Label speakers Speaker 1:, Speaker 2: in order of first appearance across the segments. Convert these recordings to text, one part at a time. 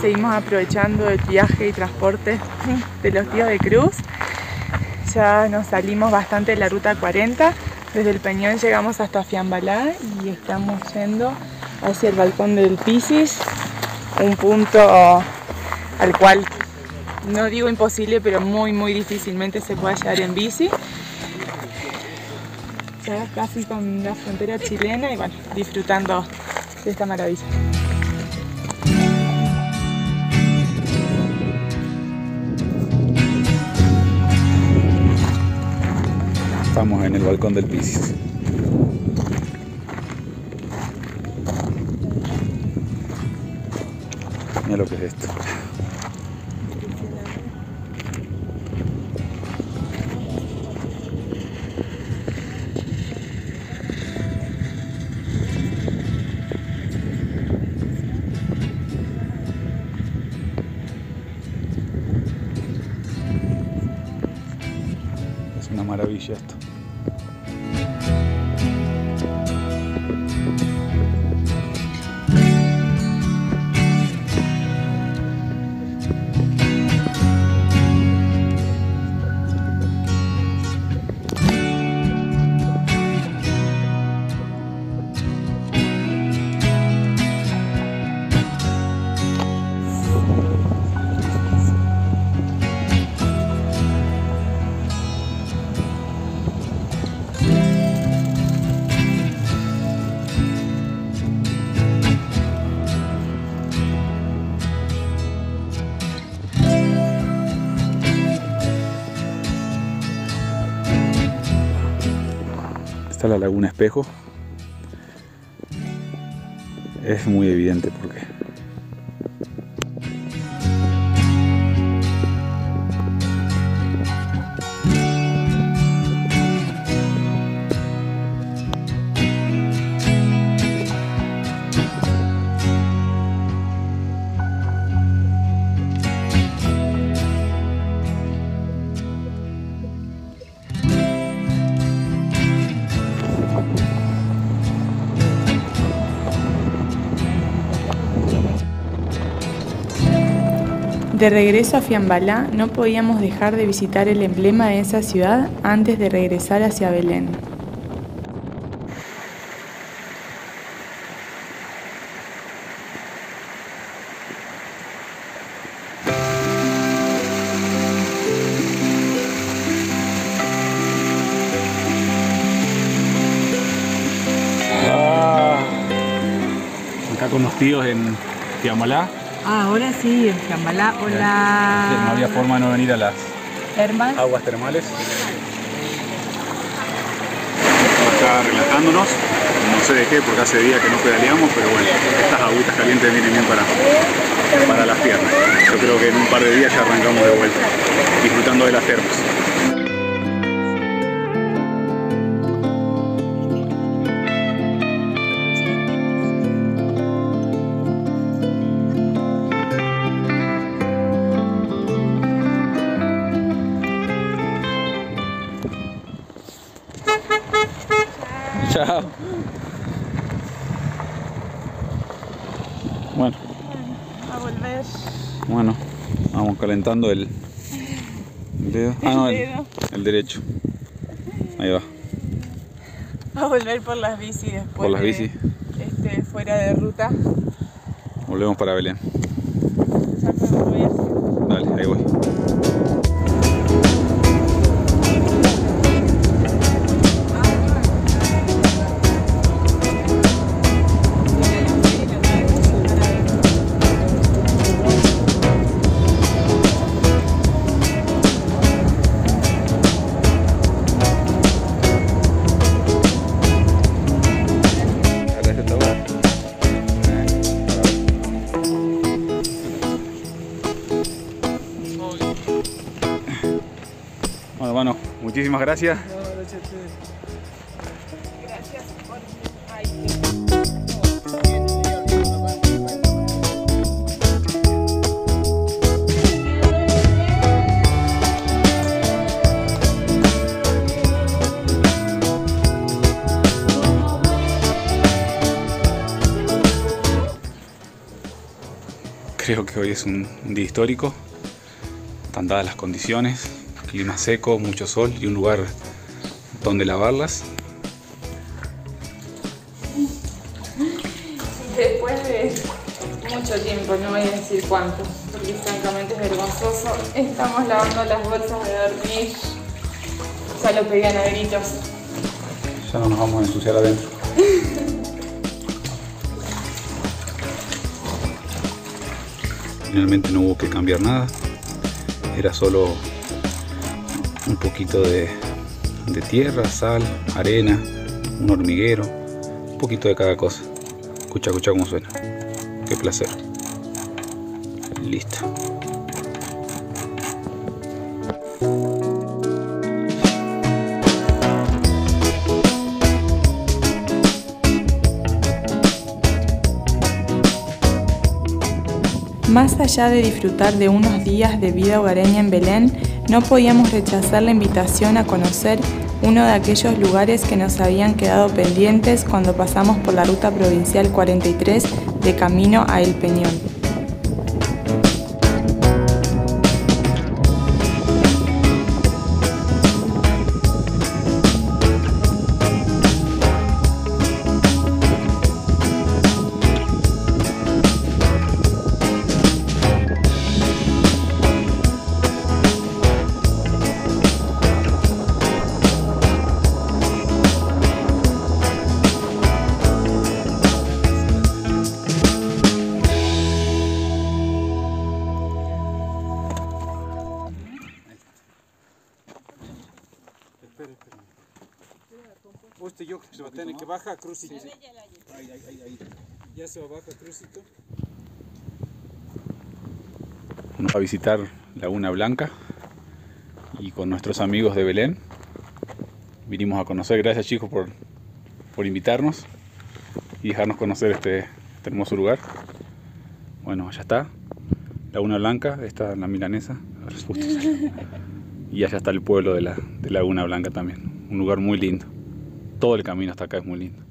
Speaker 1: Seguimos aprovechando el viaje y transporte de los tíos de Cruz. Ya nos salimos bastante de la ruta 40. Desde el Peñón llegamos hasta Fiambalá y estamos yendo hacia el balcón del Pisis, un punto al cual no digo imposible, pero muy muy difícilmente se puede llegar en bici. Ya casi con la frontera chilena y bueno, disfrutando de esta maravilla.
Speaker 2: Estamos en el balcón del Piscis. Mira lo que es esto. Es una maravilla esto. La laguna espejo. Es muy evidente porque
Speaker 1: De regreso a Fiambalá no podíamos dejar de visitar el emblema de esa ciudad antes de regresar hacia Belén.
Speaker 2: Ah, acá con los tíos en Tiamalá.
Speaker 1: Ah, ahora sí, en Fiambalá.
Speaker 2: No había forma de no venir a las aguas termales. Acá relajándonos, no sé de qué, porque hace días que no pedaleamos, pero bueno, estas agüitas calientes vienen bien para, para las piernas. Yo creo que en un par de días ya arrancamos de vuelta, disfrutando de las termas. Bueno, vamos calentando el, el dedo. Ah, no, el,
Speaker 1: dedo.
Speaker 2: el derecho. Ahí va,
Speaker 1: A volver por las bicis después.
Speaker 2: por las
Speaker 1: de
Speaker 2: bicis.
Speaker 1: Este, fuera de ruta.
Speaker 2: Volvemos para Belén.
Speaker 1: Ya me voy hacia-
Speaker 2: muchísimas gracias. Creo que hoy es un, un día histórico. Están dadas las condiciones, clima seco, mucho sol y un lugar donde lavarlas.
Speaker 1: Después de mucho tiempo, no voy a decir cuánto, porque francamente es vergonzoso, estamos lavando las bolsas de dormir. Ya lo pegan a gritos.
Speaker 2: Ya no nos vamos a ensuciar adentro. Finalmente no hubo que cambiar nada. Era solo un poquito de, de tierra, sal, arena, un hormiguero, un poquito de cada cosa. Escucha, escucha cómo suena. Qué placer. Listo.
Speaker 1: Más allá de disfrutar de unos días de vida hogareña en Belén, no podíamos rechazar la invitación a conocer uno de aquellos lugares que nos habían quedado pendientes cuando pasamos por la ruta provincial 43 de camino a El Peñón.
Speaker 3: Va a tener que bajar crucito. Ahí, ahí, ahí, ahí. Ya se va a bajar crucito.
Speaker 2: Vamos a visitar Laguna Blanca y con nuestros amigos de Belén. Vinimos a conocer, gracias chicos por, por invitarnos y dejarnos conocer este, este hermoso lugar. Bueno, ya está. Laguna Blanca, esta es la milanesa. a. Y allá está el pueblo de, la, de Laguna Blanca también. Un lugar muy lindo. Todo el camino hasta acá es muy lindo.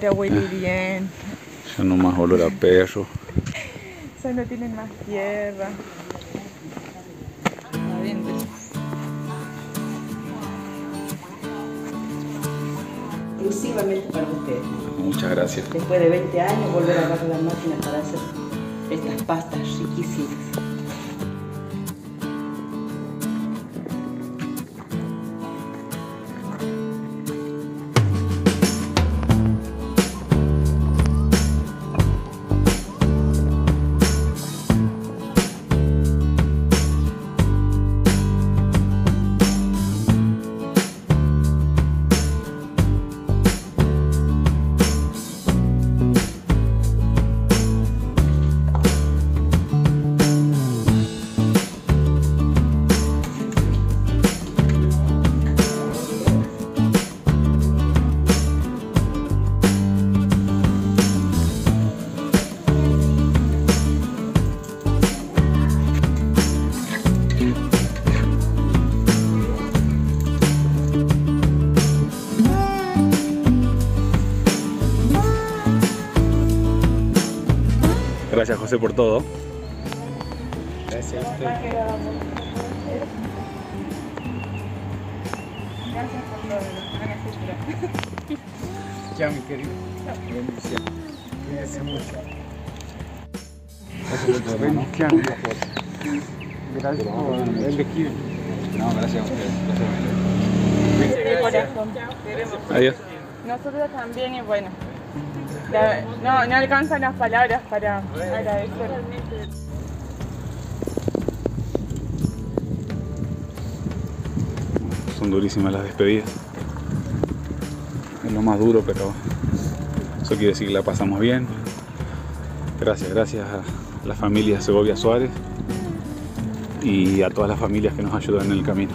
Speaker 1: Ahora huele bien,
Speaker 2: Ya no más olor a perro.
Speaker 1: ya no tienen más tierra. Adentro.
Speaker 4: exclusivamente para ustedes.
Speaker 2: Muchas gracias.
Speaker 4: Después de 20 años, volver a agarrar la máquina para hacer estas pastas riquísimas.
Speaker 2: José por todo.
Speaker 3: Gracias a usted.
Speaker 1: Gracias por todo.
Speaker 3: Chao, mi querido. Bendición. Cuídese mucho. Bendición. Gracias por elegir.
Speaker 2: No, gracias a ustedes.
Speaker 1: De corazón. Queremos.
Speaker 2: Adiós.
Speaker 1: Nosotros también y bueno, No, no alcanzan las palabras para agradecer.
Speaker 2: Son durísimas las despedidas. Es lo más duro, pero eso quiere decir que la pasamos bien. Gracias, gracias a la familia Segovia Suárez y a todas las familias que nos ayudan en el camino.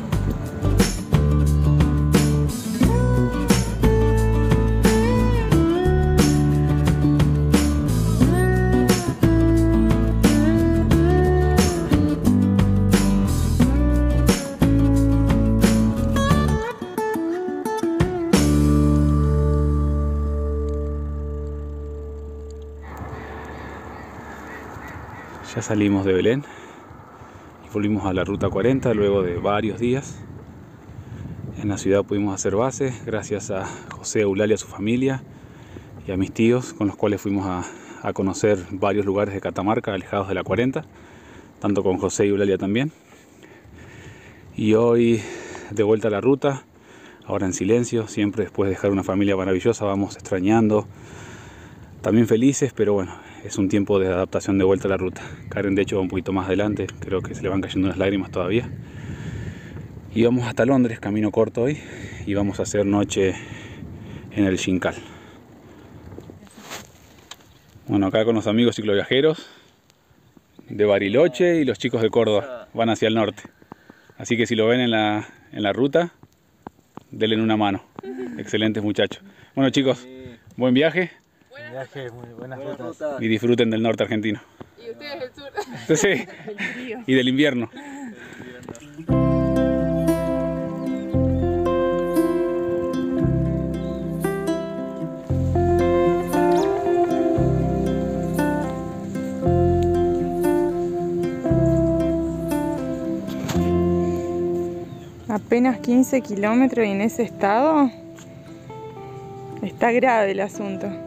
Speaker 2: Salimos de Belén y volvimos a la ruta 40 luego de varios días. En la ciudad pudimos hacer base gracias a José Eulalia a su familia y a mis tíos con los cuales fuimos a, a conocer varios lugares de Catamarca alejados de la 40, tanto con José y Eulalia también. Y hoy de vuelta a la ruta, ahora en silencio, siempre después de dejar una familia maravillosa, vamos extrañando, también felices, pero bueno, es un tiempo de adaptación de vuelta a la ruta. Karen de hecho va un poquito más adelante, creo que se le van cayendo unas lágrimas todavía. Y vamos hasta Londres, camino corto hoy, y vamos a hacer noche en el Shincal. Bueno, acá con los amigos cicloviajeros de Bariloche y los chicos de Córdoba van hacia el norte. Así que si lo ven en la, en la ruta, denle una mano. Excelentes muchachos. Bueno chicos, buen viaje
Speaker 3: Viaje, muy buenas rutas.
Speaker 2: y disfruten del norte argentino.
Speaker 1: Y ustedes el sur.
Speaker 2: Sí, y del invierno.
Speaker 1: Apenas 15 kilómetros y en ese estado está grave el asunto.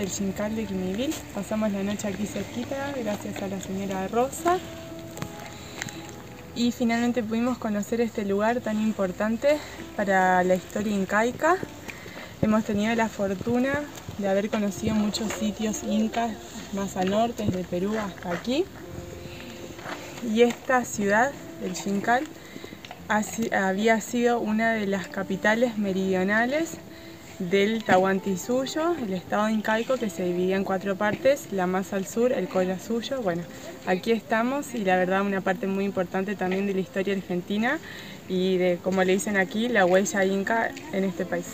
Speaker 1: El Shincal de Quimivil, pasamos la noche aquí cerquita gracias a la señora Rosa. Y finalmente pudimos conocer este lugar tan importante para la historia incaica. Hemos tenido la fortuna de haber conocido muchos sitios incas más al norte, desde Perú hasta aquí. Y esta ciudad, el si- había sido una de las capitales meridionales del Tahuantinsuyo, el estado incaico que se dividía en cuatro partes, la más al sur, el Collasuyo. Bueno, aquí estamos y la verdad una parte muy importante también de la historia argentina y de, como le dicen aquí, la huella inca en este país.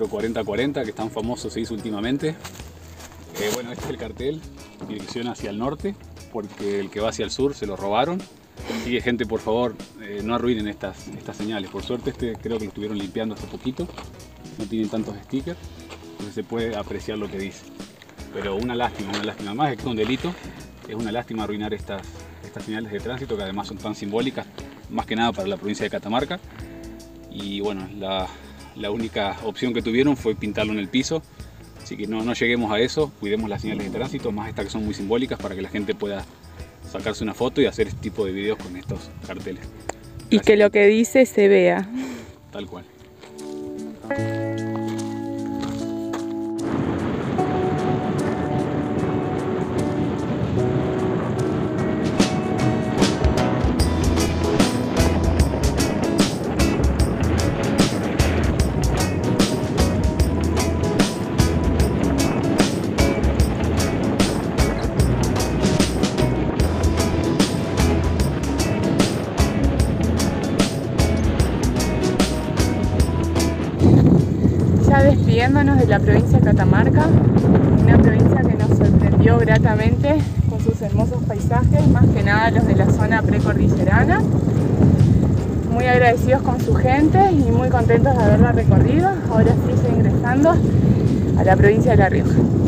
Speaker 2: Kilómetro 4040 que tan famoso se hizo últimamente. Eh, bueno, este es el cartel, dirección hacia el norte, porque el que va hacia el sur se lo robaron. Así que gente, por favor, eh, no arruinen estas, estas señales. Por suerte este creo que lo estuvieron limpiando hace poquito. No tienen tantos stickers, entonces se puede apreciar lo que dice. Pero una lástima, una lástima más, es un delito. Es una lástima arruinar estas, estas señales de tránsito que además son tan simbólicas, más que nada para la provincia de Catamarca. Y bueno, la, la única opción que tuvieron fue pintarlo en el piso. Así que no, no lleguemos a eso, cuidemos las señales de tránsito, más estas que son muy simbólicas para que la gente pueda sacarse una foto y hacer este tipo de videos con estos carteles.
Speaker 1: Y que lo que dice se vea.
Speaker 2: Tal cual.
Speaker 1: De la provincia de Catamarca, una provincia que nos sorprendió gratamente con sus hermosos paisajes, más que nada los de la zona precordillerana. Muy agradecidos con su gente y muy contentos de haberla recorrido. Ahora sí, ya ingresando a la provincia de La Rioja.